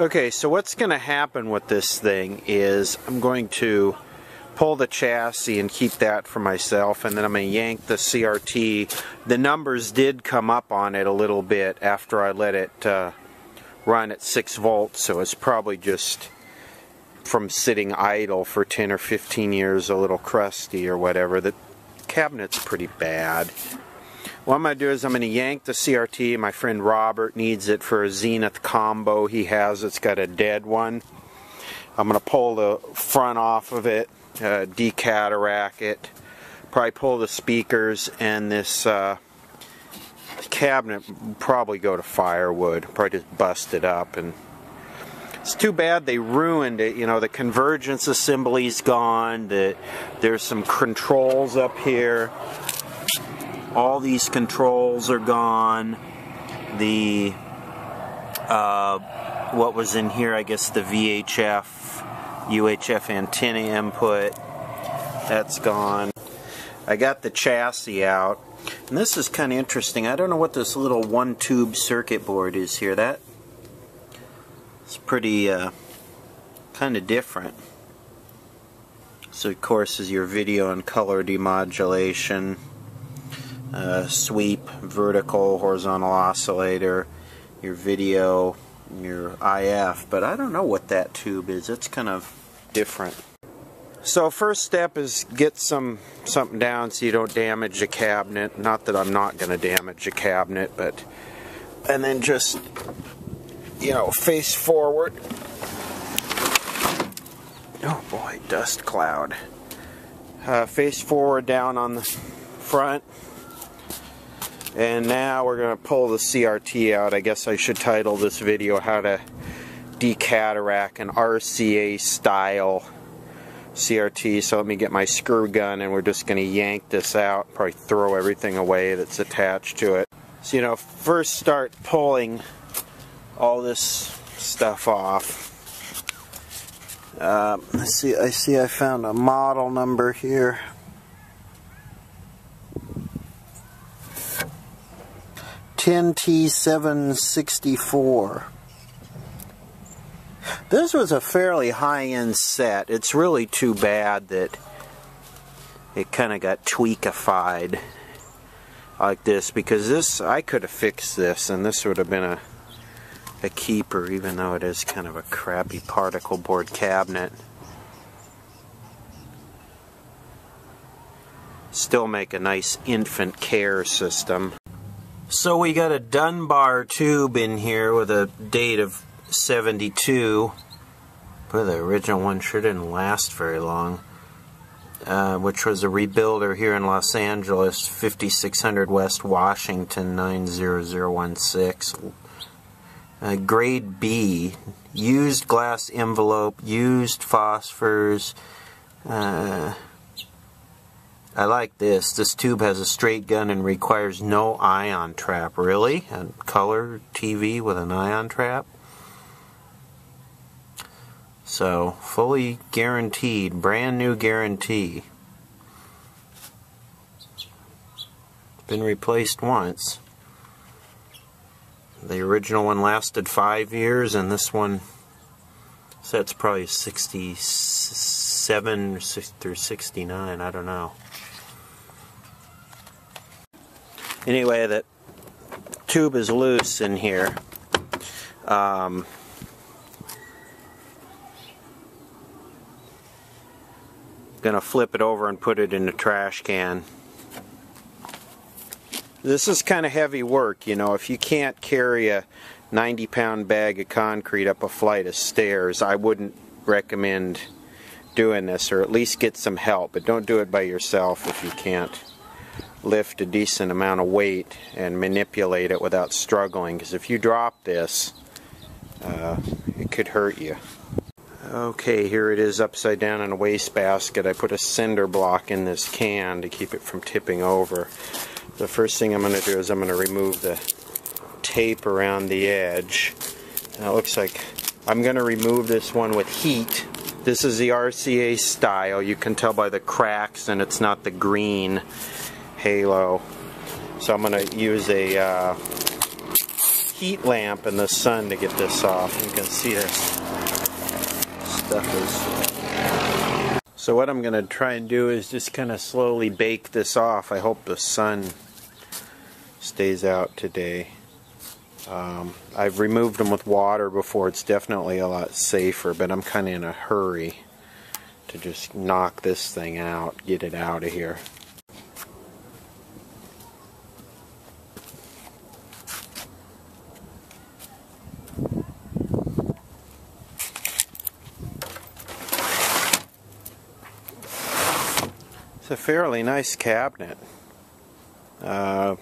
Okay, so what's going to happen with this thing is I'm going to pull the chassis and keep that for myself and then I'm going to yank the CRT. The numbers did come up on it a little bit after I let it uh, run at 6 volts so it's probably just from sitting idle for 10 or 15 years a little crusty or whatever. The cabinet's pretty bad. What I'm going to do is I'm going to yank the CRT. My friend Robert needs it for a Zenith combo he has. It's got a dead one. I'm going to pull the front off of it, uh, decataract it, probably pull the speakers, and this uh, cabinet probably go to firewood. Probably just bust it up. and It's too bad they ruined it. You know, the convergence assembly's gone. The, there's some controls up here all these controls are gone. The uh, what was in here, I guess the VHF, UHF antenna input, that's gone. I got the chassis out. And this is kind of interesting. I don't know what this little one tube circuit board is here. That it's pretty uh, kind of different. So of course is your video and color demodulation uh, sweep, vertical, horizontal oscillator, your video, your IF, but I don't know what that tube is. It's kind of different. So first step is get some something down so you don't damage the cabinet. Not that I'm not going to damage the cabinet, but and then just you know face forward. Oh boy, dust cloud. Uh, face forward down on the front and now we're going to pull the CRT out. I guess I should title this video how to decataract an RCA style CRT. So let me get my screw gun and we're just going to yank this out. Probably throw everything away that's attached to it. So you know, first start pulling all this stuff off. Uh, let's see, I see I found a model number here. 10T764. This was a fairly high-end set. It's really too bad that it kind of got tweakified like this because this I could have fixed this and this would have been a a keeper even though it is kind of a crappy particle board cabinet. Still make a nice infant care system. So we got a Dunbar tube in here with a date of 72. But the original one sure didn't last very long. Uh, which was a rebuilder here in Los Angeles, 5600 West Washington 90016. Uh, grade B, used glass envelope, used phosphors, uh, I like this. This tube has a straight gun and requires no ion trap. Really? A color TV with an ion trap? So, fully guaranteed. Brand new guarantee. Been replaced once. The original one lasted five years, and this one that's probably 67 through 69. I don't know. anyway, that tube is loose in here. Um, gonna flip it over and put it in the trash can. This is kind of heavy work, you know. If you can't carry a 90 pound bag of concrete up a flight of stairs, I wouldn't recommend doing this, or at least get some help. But don't do it by yourself if you can't lift a decent amount of weight and manipulate it without struggling because if you drop this uh, it could hurt you. Okay, here it is upside down in a wastebasket. I put a cinder block in this can to keep it from tipping over. The first thing I'm going to do is I'm going to remove the tape around the edge. Now it looks like I'm going to remove this one with heat. This is the RCA style. You can tell by the cracks and it's not the green halo. So I'm going to use a uh, heat lamp in the sun to get this off. You can see this stuff is. So what I'm going to try and do is just kind of slowly bake this off. I hope the sun stays out today. Um, I've removed them with water before. It's definitely a lot safer, but I'm kind of in a hurry to just knock this thing out, get it out of here. It's a fairly nice cabinet. Uh,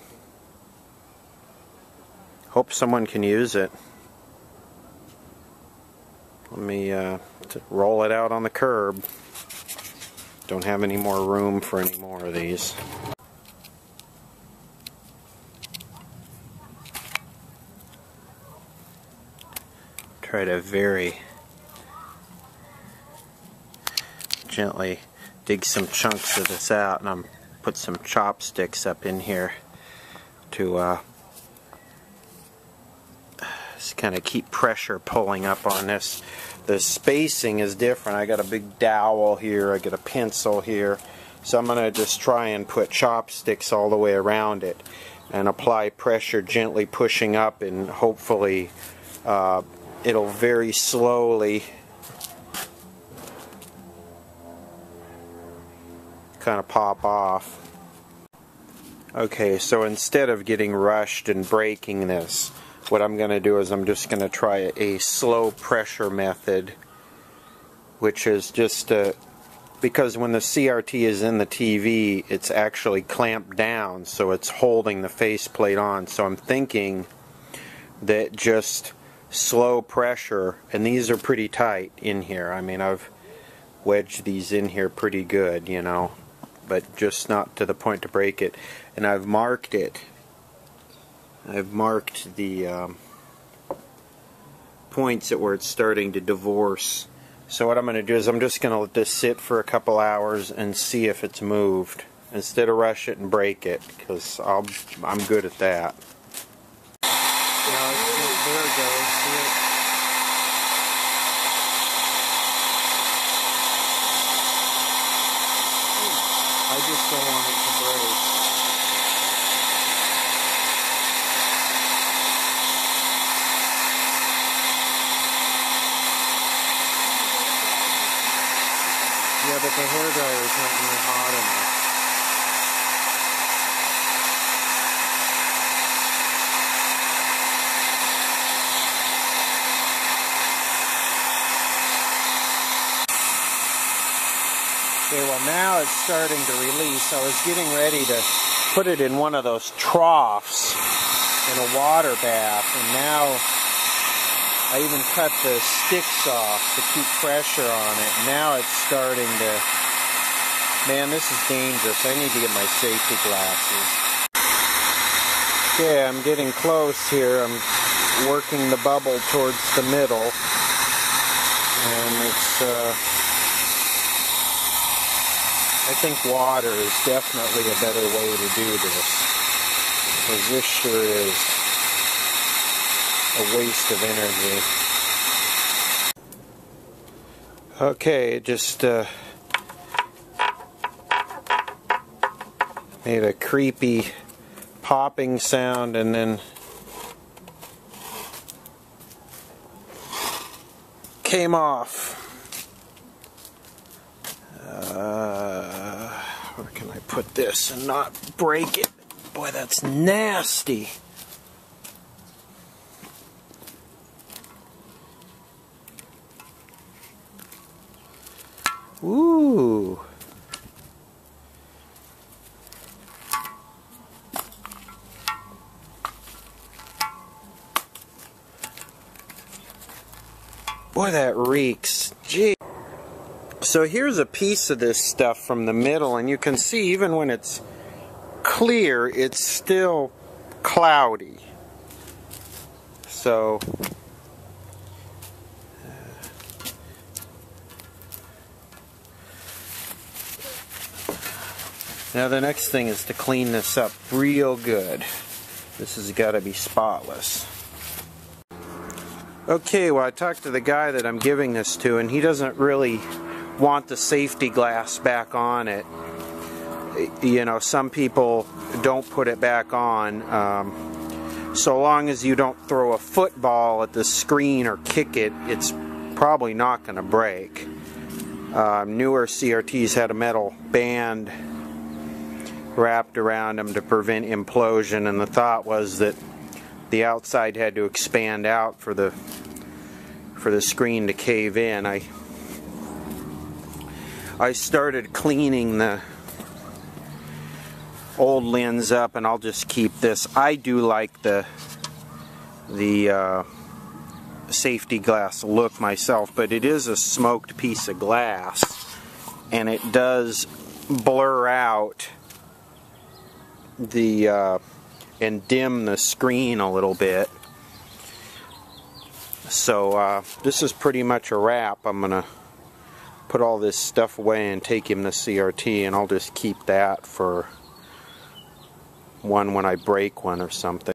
hope someone can use it. Let me uh, roll it out on the curb. Don't have any more room for any more of these. Try to very gently dig some chunks of this out and I'm put some chopsticks up in here to uh, kind of keep pressure pulling up on this. The spacing is different. I got a big dowel here, I got a pencil here. So I'm going to just try and put chopsticks all the way around it and apply pressure gently pushing up and hopefully uh, it'll very slowly kind of pop off. Okay, so instead of getting rushed and breaking this, what I'm going to do is I'm just going to try a slow pressure method, which is just a, because when the CRT is in the TV, it's actually clamped down, so it's holding the faceplate on. So I'm thinking that just slow pressure, and these are pretty tight in here. I mean, I've wedged these in here pretty good, you know but just not to the point to break it. And I've marked it. I've marked the um, points at where it's starting to divorce. So what I'm going to do is I'm just going to let this sit for a couple hours and see if it's moved instead of rush it and break it because I'm good at that. there. I just don't want it but the hair dryer is not really hot enough. Okay, well now it's starting to release. I was getting ready to put it in one of those troughs in a water bath, and now I even cut the sticks off to keep pressure on it. Now it's starting to, man, this is dangerous. I need to get my safety glasses. Okay, I'm getting close here. I'm working the bubble towards the middle, and it's, uh, I think water is definitely a better way to do this. Because this sure is a waste of energy. Okay, just uh, made a creepy popping sound and then came off. Uh, where can I put this and not break it. Boy, that's nasty. Boy, that reeks. Gee. So here's a piece of this stuff from the middle, and you can see even when it's clear, it's still cloudy. So, uh, now the next thing is to clean this up real good. This has got to be spotless. Okay, well I talked to the guy that I'm giving this to and he doesn't really want the safety glass back on it. You know, some people don't put it back on. Um, so long as you don't throw a football at the screen or kick it, it's probably not going to break. Uh, newer CRTs had a metal band wrapped around them to prevent implosion and the thought was that the outside had to expand out for the for the screen to cave in. I I started cleaning the old lens up and I'll just keep this. I do like the the uh, safety glass look myself, but it is a smoked piece of glass and it does blur out the uh, and dim the screen a little bit. So uh, this is pretty much a wrap. I'm gonna put all this stuff away and take him to CRT and I'll just keep that for one when I break one or something.